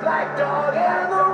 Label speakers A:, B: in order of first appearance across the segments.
A: Black dog and the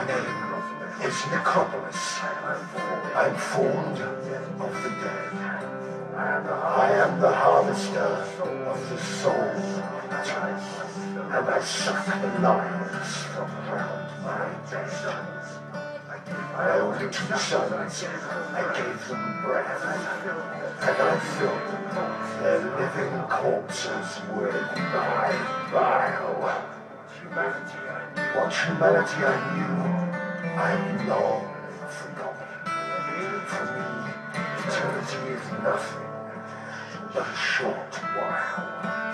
A: My name is Necropolis. I'm formed of the dead. I am the harvester of the soul. And I suck the lives from around my dead. My only two sons, I gave them breath, and I filled their living corpses with my bile. What humanity I knew, I am long forgotten. For me, eternity is nothing but a short while.